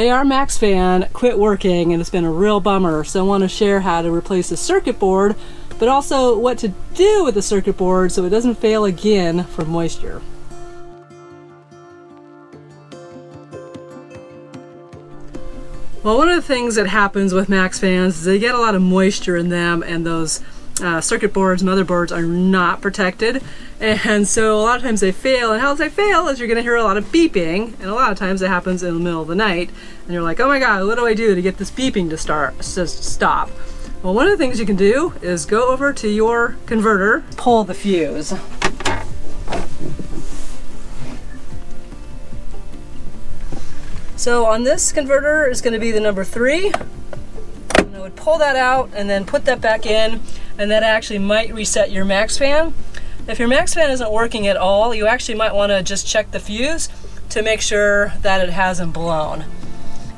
Hey, our MaxxFan quit working and it's been a real bummer, so I want to share how to replace the circuit board, but also what to do with the circuit board so it doesn't fail again from moisture. Well, one of the things that happens with MaxxFans is they get a lot of moisture in them and those uh, circuit boards, motherboards are not protected. And so a lot of times they fail. And how they fail is you're going to hear a lot of beeping. And a lot of times it happens in the middle of the night. And you're like, oh my God, what do I do to get this beeping to start, to stop? Well, one of the things you can do is go over to your converter, pull the fuse. So on this converter is going to be the number three. And I would pull that out and then put that back in and that actually might reset your MaxxFan. If your MaxxFan isn't working at all, you actually might want to just check the fuse to make sure that it hasn't blown.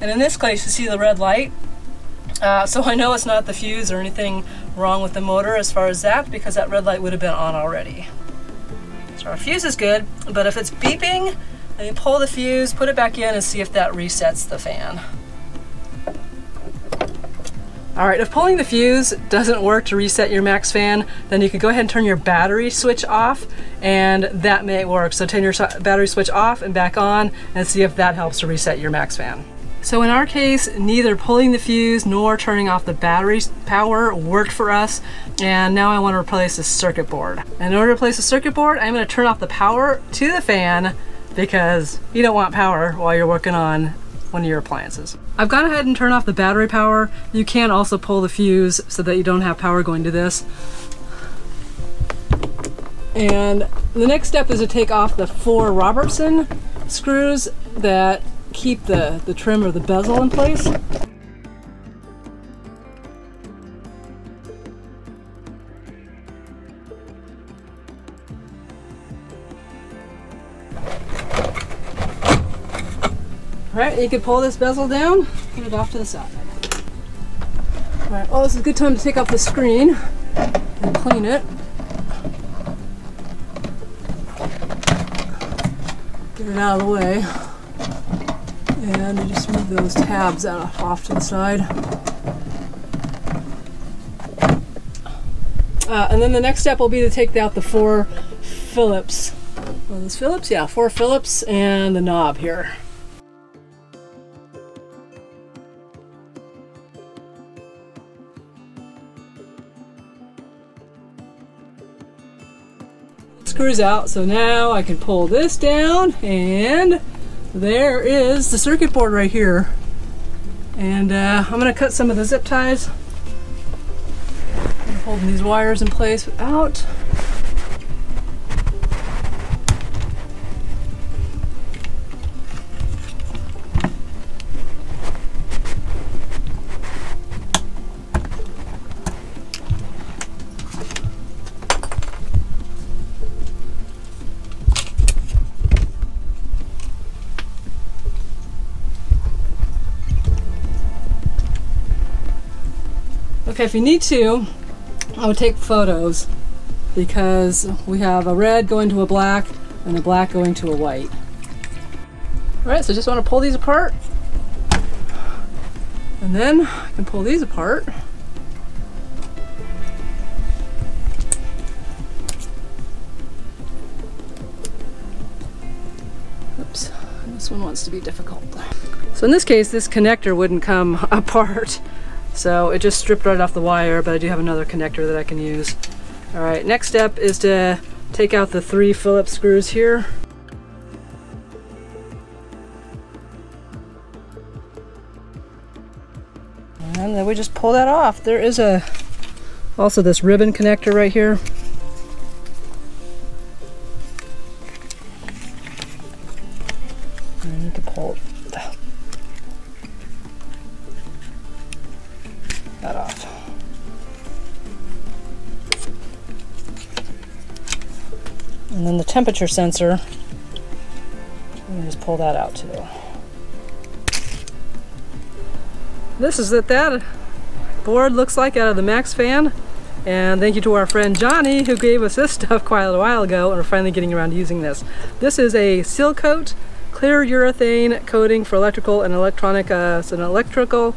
And in this case, you see the red light. Uh, so I know it's not the fuse or anything wrong with the motor as far as that because that red light would have been on already. So our fuse is good, but if it's beeping, then you pull the fuse, put it back in and see if that resets the fan. All right, if pulling the fuse doesn't work to reset your MaxxFan, then you can go ahead and turn your battery switch off and that may work. So turn your battery switch off and back on and see if that helps to reset your MaxxFan. So in our case, neither pulling the fuse nor turning off the battery power worked for us. And now I want to replace the circuit board. And in order to replace the circuit board, I'm going to turn off the power to the fan because you don't want power while you're working on one of your appliances. I've gone ahead and turned off the battery power. You can also pull the fuse so that you don't have power going to this. And the next step is to take off the four Robertson screws that keep the, the trim or the bezel in place. You can pull this bezel down, put it off to the side. Alright, well this is a good time to take off the screen and clean it. Get it out of the way. And just move those tabs off to the side. Uh, and then the next step will be to take out the four Phillips. Well, those Phillips? Yeah, four Phillips and the knob here. Screws out. So now I can pull this down and there is the circuit board right here. And uh, I'm gonna cut some of the zip ties. I'm holding these wires in place without Okay, if you need to, I would take photos because we have a red going to a black and a black going to a white. All right, so I just want to pull these apart. And then I can pull these apart. Oops, this one wants to be difficult. So in this case, this connector wouldn't come apart. So it just stripped right off the wire, but I do have another connector that I can use. All right, next step is to take out the three Phillips screws here. And then we just pull that off. There is a also this ribbon connector right here. And then the temperature sensor, let me just pull that out too. This is what that board looks like out of the MaxxFan. And thank you to our friend Johnny who gave us this stuff quite a while ago and we're finally getting around to using this. This is a seal coat clear urethane coating for electrical and electronic, uh, it's an electrical,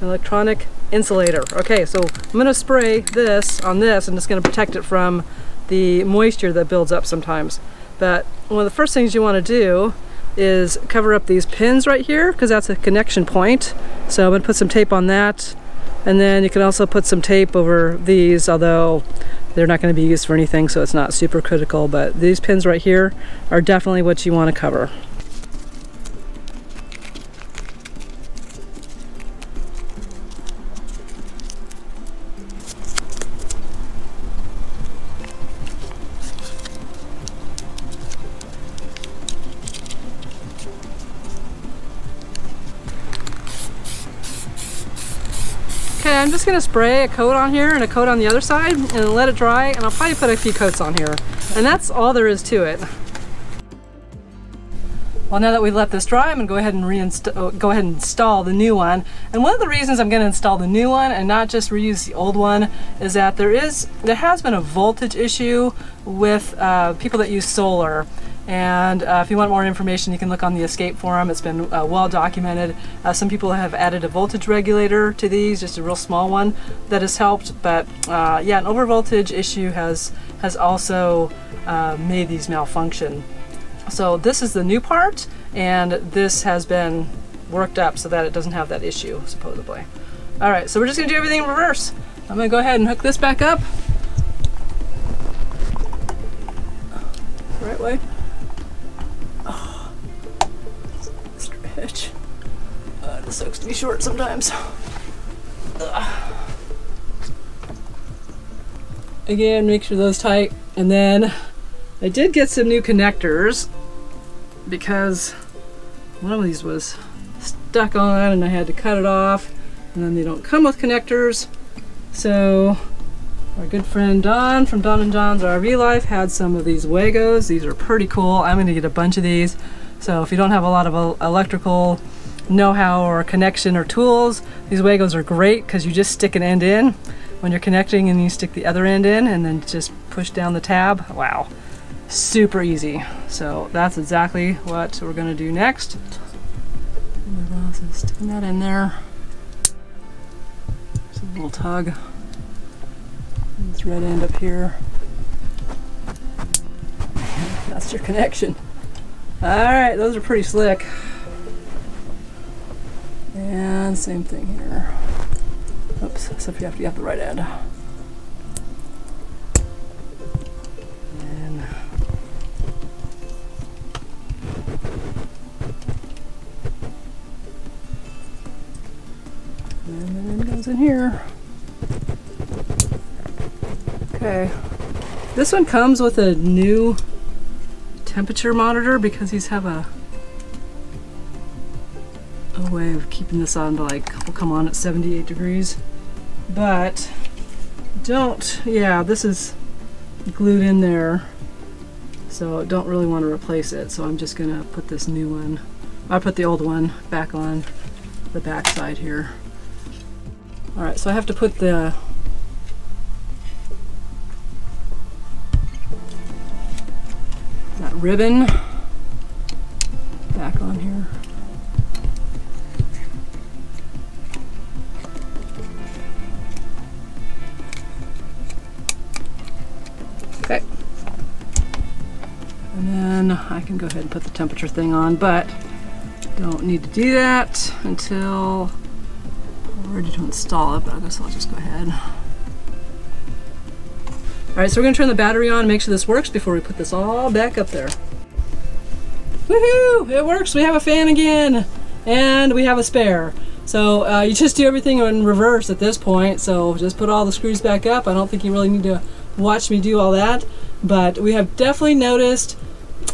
electronic insulator. Okay, so I'm gonna spray this on this and it's gonna protect it from the moisture that builds up sometimes. But one of the first things you wanna do is cover up these pins right here because that's a connection point. So I'm gonna put some tape on that. And then you can also put some tape over these, although they're not gonna be used for anything, so it's not super critical. But these pins right here are definitely what you wanna cover. I'm just gonna spray a coat on here and a coat on the other side and let it dry and I'll probably put a few coats on here. And that's all there is to it. Well, now that we've let this dry, I'm gonna go ahead and reinstall, go ahead and install the new one. And one of the reasons I'm gonna install the new one and not just reuse the old one is that there is, there has been a voltage issue with uh, people that use solar. And uh, if you want more information, you can look on the Escape forum. It's been uh, well documented. Uh, some people have added a voltage regulator to these, just a real small one that has helped. But uh, yeah, an overvoltage issue has has also uh, made these malfunction. So this is the new part, and this has been worked up so that it doesn't have that issue, supposedly. All right, so we're just gonna do everything in reverse. I'm gonna go ahead and hook this back up. Right way. Sucks to be short sometimes. Ugh. Again, make sure those tight. And then I did get some new connectors because one of these was stuck on and I had to cut it off. And then they don't come with connectors. So our good friend Don from Don and John's RV Life had some of these Wagos. These are pretty cool. I'm going to get a bunch of these. So if you don't have a lot of electrical know-how or connection or tools, these Wagos are great because you just stick an end in when you're connecting and you stick the other end in and then just push down the tab. Wow, super easy. So that's exactly what we're gonna do next. Sticking that in there. Just a little tug. This red end up here. That's your connection. Alright, those are pretty slick. And same thing here. Oops, except you have to have the right end. And then it goes in here. Okay. This one comes with a new temperature monitor because these have a a way of keeping this on to like will come on at 78 degrees. But don't yeah this is glued in there so don't really want to replace it. So I'm just gonna put this new one I put the old one back on the back side here. Alright so I have to put the that ribbon I can go ahead and put the temperature thing on, but don't need to do that until we're ready to install it, but I guess I'll just go ahead. All right, so we're gonna turn the battery on, make sure this works before we put this all back up there. Woohoo! It works, we have a fan again, and we have a spare. So uh, you just do everything in reverse at this point, so just put all the screws back up. I don't think you really need to watch me do all that, but we have definitely noticed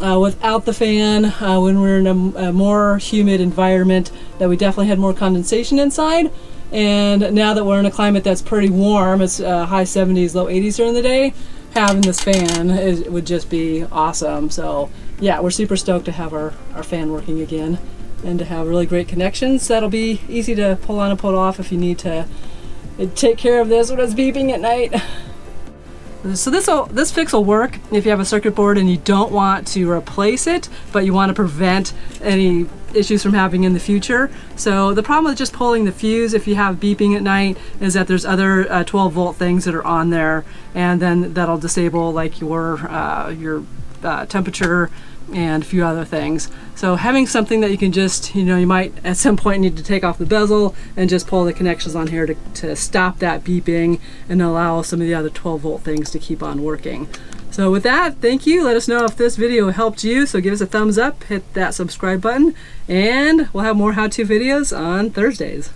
uh, without the fan, uh, when we're in a, a more humid environment, that we definitely had more condensation inside. And now that we're in a climate that's pretty warm, it's uh, high 70s, low 80s during the day, having this fan is, would just be awesome. So yeah, we're super stoked to have our, our fan working again and to have really great connections. That'll be easy to pull on and pull off if you need to take care of this when it's beeping at night. So this will this fix will work if you have a circuit board and you don't want to replace it, but you want to prevent any issues from happening in the future. So the problem with just pulling the fuse if you have beeping at night is that there's other uh, 12 volt things that are on there, and then that'll disable like your uh, your uh, temperature and a few other things. So having something that you can just, you know, you might at some point need to take off the bezel and just pull the connections on here to, to stop that beeping and allow some of the other 12 volt things to keep on working. So with that, thank you. Let us know if this video helped you. So give us a thumbs up, hit that subscribe button, and we'll have more how-to videos on Thursdays.